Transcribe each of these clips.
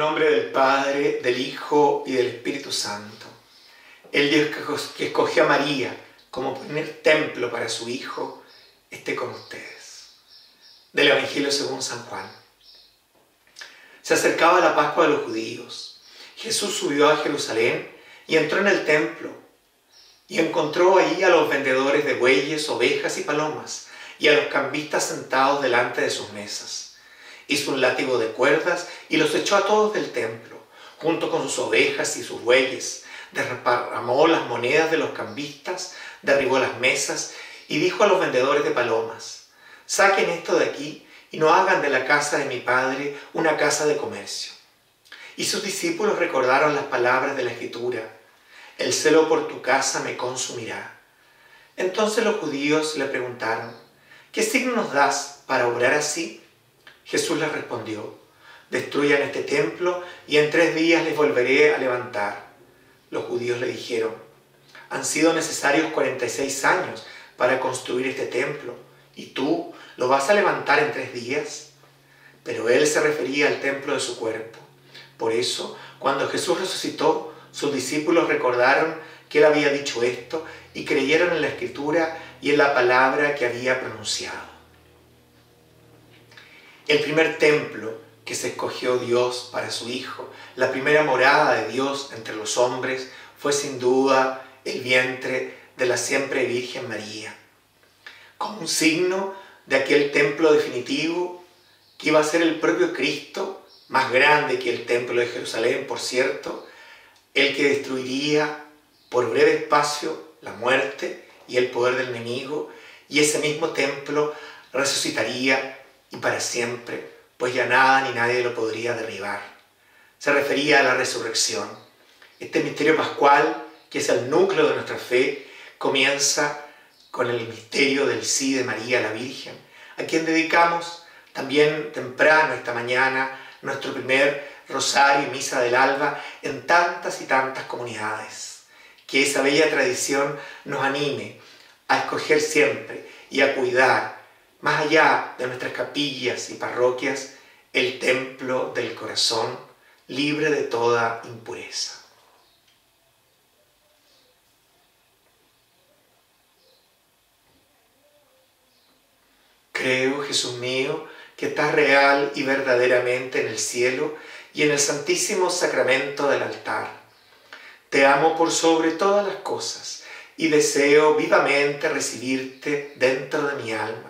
nombre del Padre, del Hijo y del Espíritu Santo. El Dios que escogió a María como primer templo para su Hijo, esté con ustedes. Del Evangelio según San Juan. Se acercaba la Pascua de los judíos. Jesús subió a Jerusalén y entró en el templo y encontró allí a los vendedores de bueyes, ovejas y palomas y a los cambistas sentados delante de sus mesas. Hizo un látigo de cuerdas y los echó a todos del templo, junto con sus ovejas y sus bueyes. Derramó las monedas de los cambistas, derribó las mesas y dijo a los vendedores de palomas, saquen esto de aquí y no hagan de la casa de mi padre una casa de comercio. Y sus discípulos recordaron las palabras de la escritura, el celo por tu casa me consumirá. Entonces los judíos le preguntaron, ¿qué signo nos das para obrar así? Jesús les respondió, destruyan este templo y en tres días les volveré a levantar. Los judíos le dijeron, han sido necesarios 46 años para construir este templo y tú lo vas a levantar en tres días. Pero él se refería al templo de su cuerpo. Por eso, cuando Jesús resucitó, sus discípulos recordaron que él había dicho esto y creyeron en la escritura y en la palabra que había pronunciado. El primer templo que se escogió Dios para su Hijo, la primera morada de Dios entre los hombres, fue sin duda el vientre de la siempre Virgen María, como un signo de aquel templo definitivo que iba a ser el propio Cristo, más grande que el templo de Jerusalén, por cierto, el que destruiría por breve espacio la muerte y el poder del enemigo, y ese mismo templo resucitaría y para siempre, pues ya nada ni nadie lo podría derribar. Se refería a la resurrección. Este misterio pascual, que es el núcleo de nuestra fe, comienza con el misterio del sí de María la Virgen, a quien dedicamos también temprano esta mañana nuestro primer rosario y misa del alba en tantas y tantas comunidades. Que esa bella tradición nos anime a escoger siempre y a cuidar, más allá de nuestras capillas y parroquias, el templo del corazón libre de toda impureza. Creo, Jesús mío, que estás real y verdaderamente en el cielo y en el santísimo sacramento del altar. Te amo por sobre todas las cosas y deseo vivamente recibirte dentro de mi alma.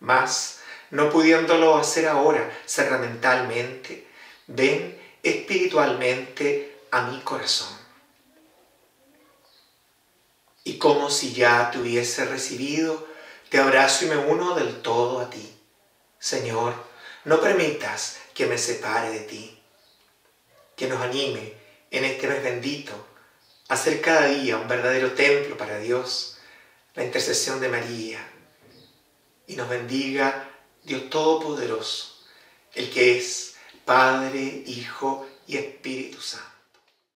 Mas, no pudiéndolo hacer ahora sacramentalmente, ven espiritualmente a mi corazón. Y como si ya te hubiese recibido, te abrazo y me uno del todo a ti. Señor, no permitas que me separe de ti. Que nos anime en este mes bendito a ser cada día un verdadero templo para Dios, la intercesión de María. Y nos bendiga Dios Todopoderoso, el que es Padre, Hijo y Espíritu Santo.